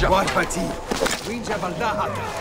Winja. Warpati. Winja Valdahata.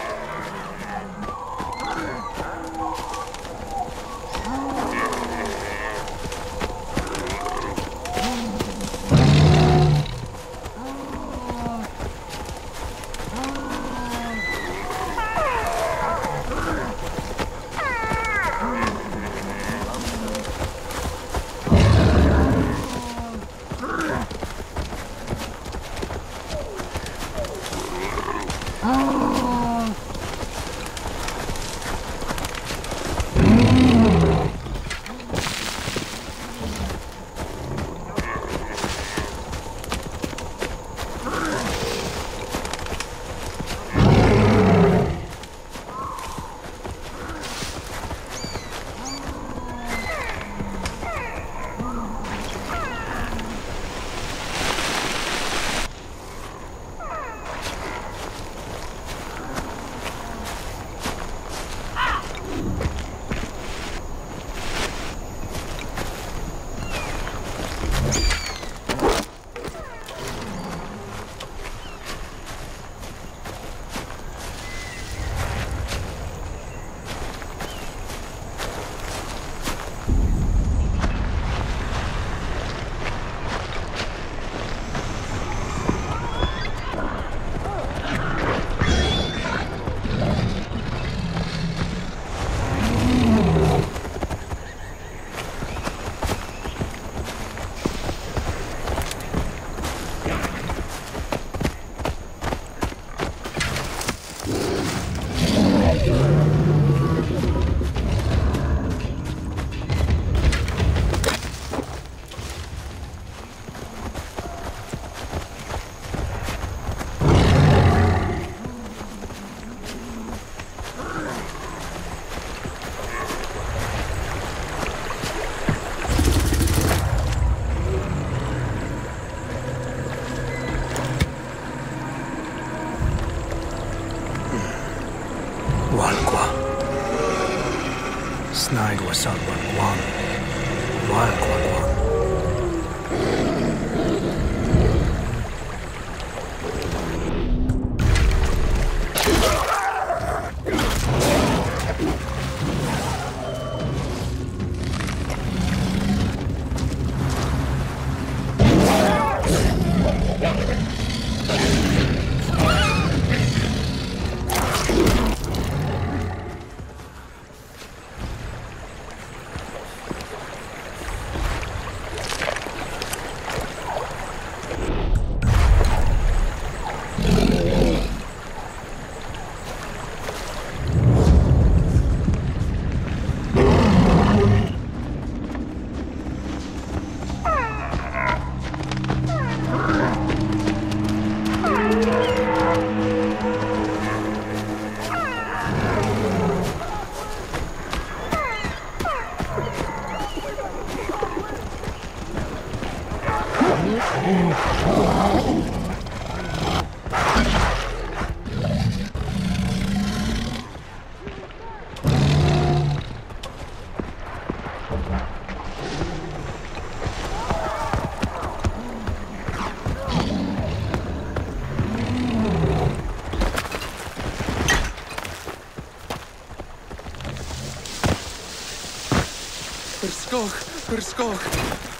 Verskoch, verskoch.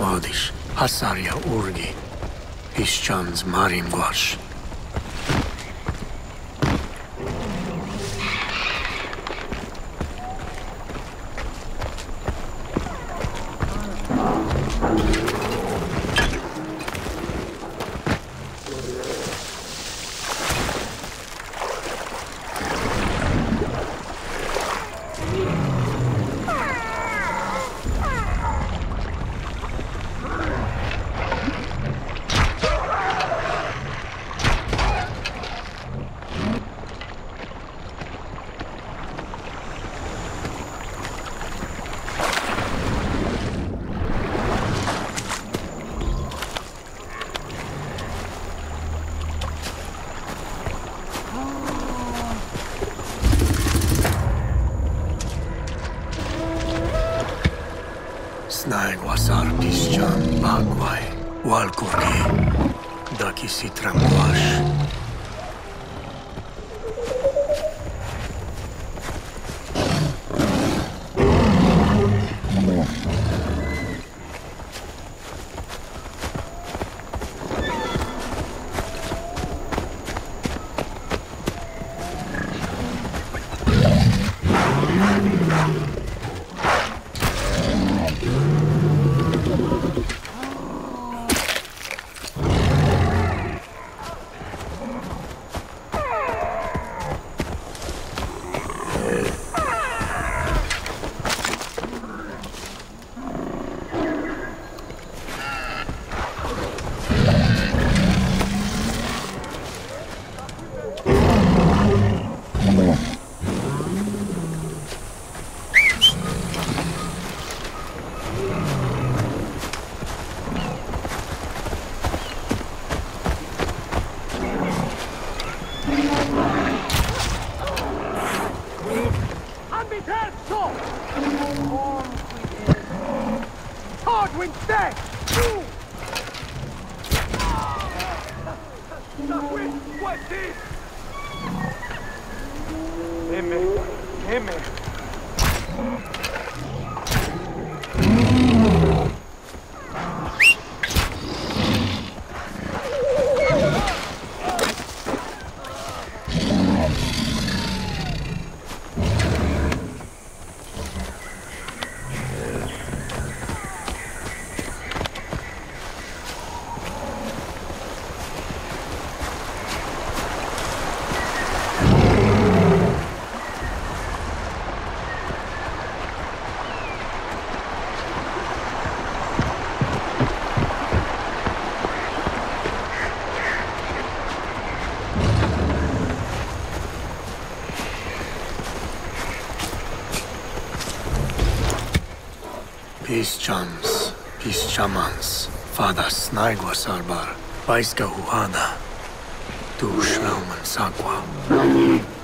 თვადის, ჰასარია ურგი, ის ჩანს მარი მგვარში. His shamans, Father Snaigwa sarbar, vaiska huana, tu shrauman Sagwa.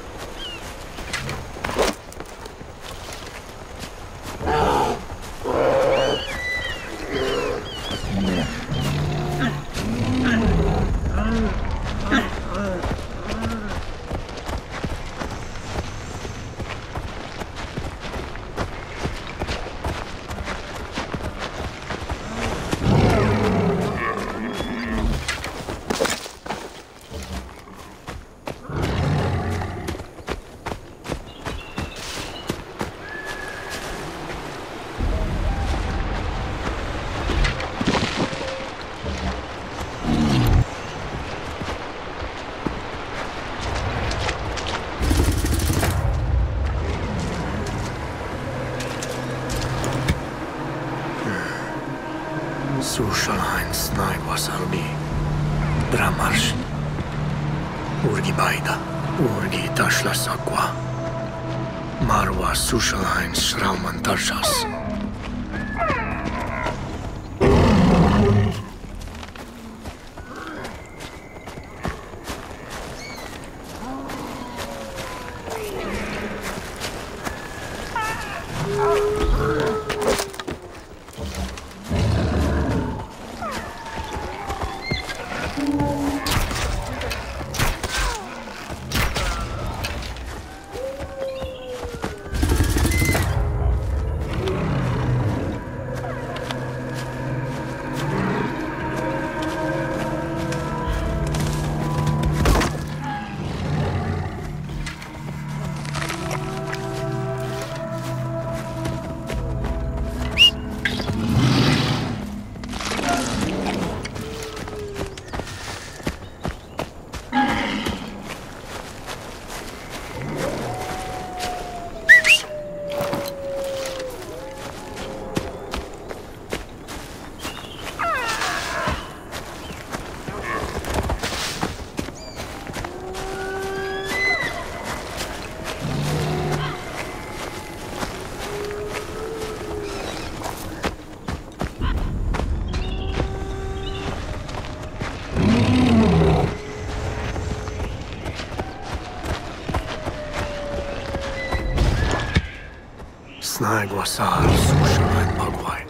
Ай, Гуасар, слушай, Богвай.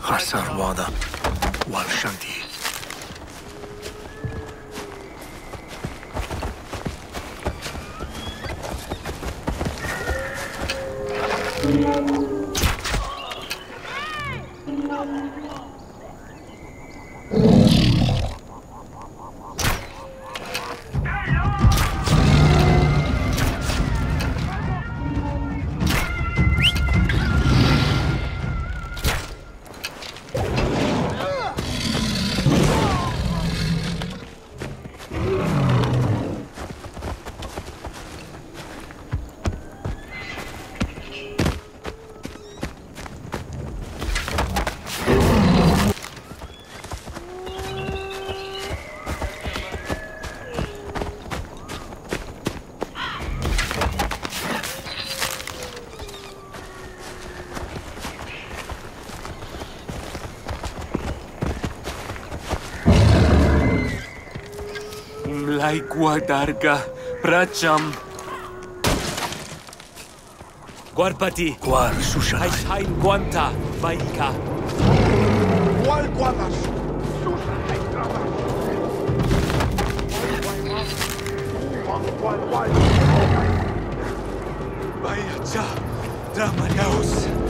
Хасар, вода, вальшанди. vai guardar Pracham. Guarpati. Guar Sushai. Aishain Guanta. Vaika. Guar Guadas. Sushai Guadas. Vai, já, Dramanaus.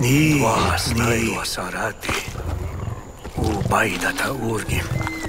ნი ვას ნი ვასარატი უბაიდათა ურგიმ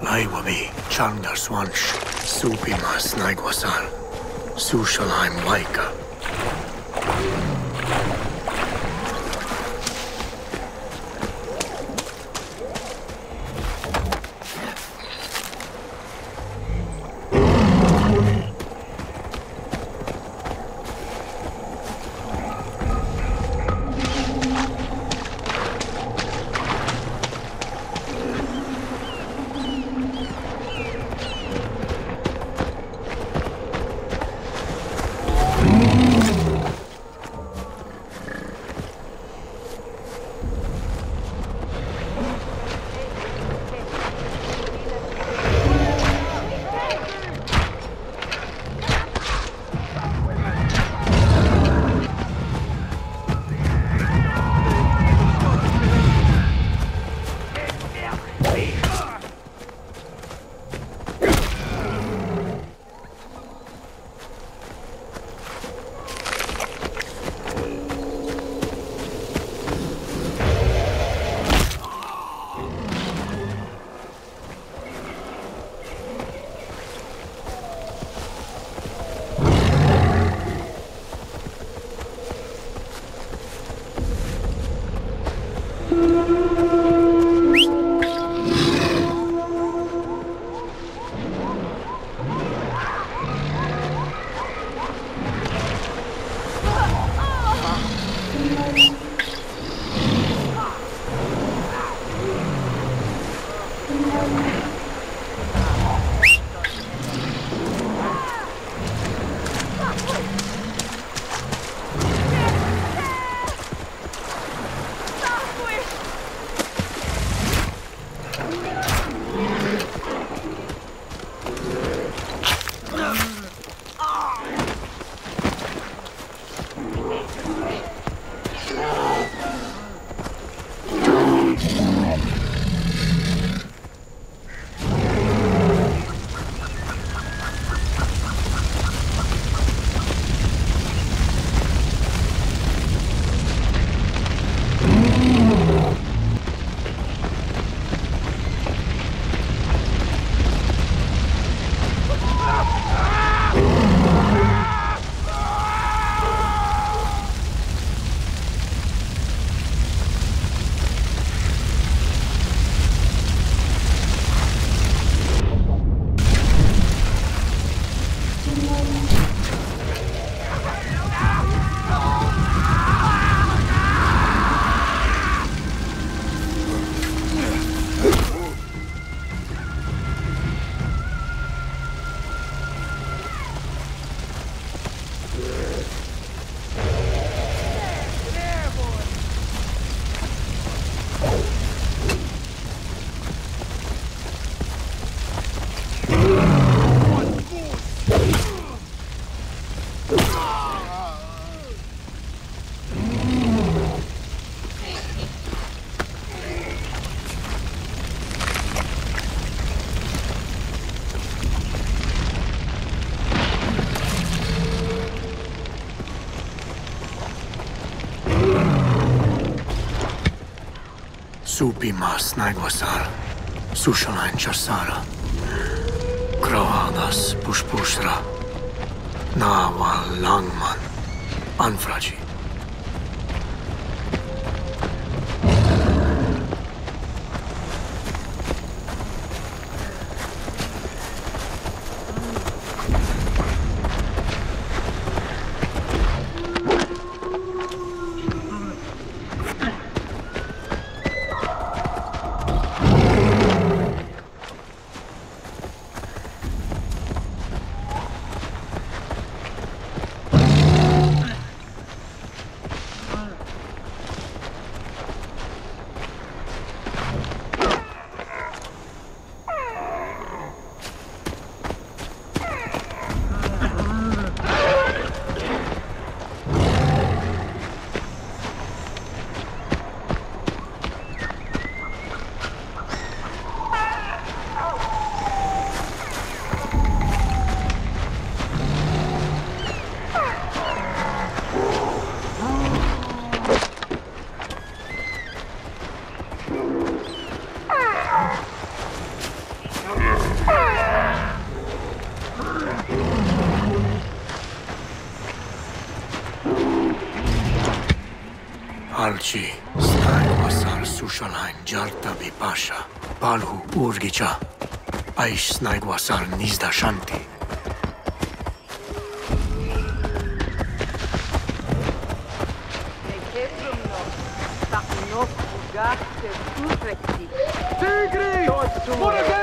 Naiwabi, Chandar Swansh, Supimas Naigwasan, Sushalaim Waika. Supi mas Supimas naigosar, sușalanchasara, cravagas pușpușra, naval langman, anfragii. Anfraji. Alci, Snaigwasar Sushalain Jarta Vipasha, Palhu Urgicha, Aish Snaigwasar Nizda Shanti. Tushi.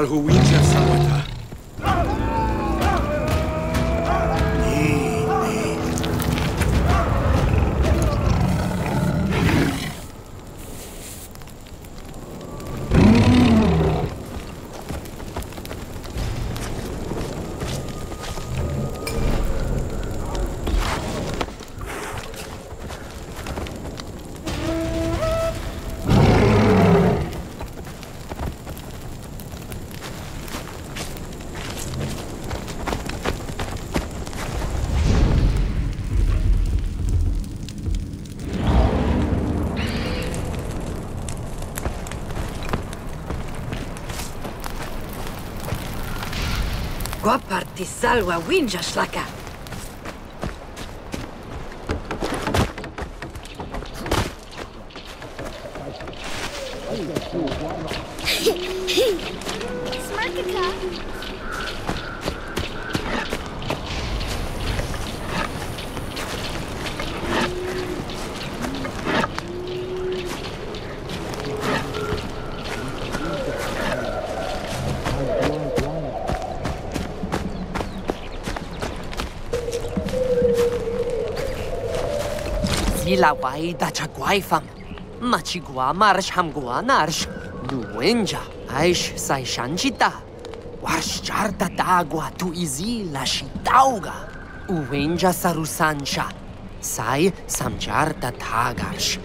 Palhuwinja Sawata. Guaparti salwa winja shlaka. Kilawai dachaguaifam. marș marsh hamgua narsh. Nuenja aish saishanchita. Washcharta tagua tu izi lashitauga. Uenja sarusancha. Sai samjarta tagarsh.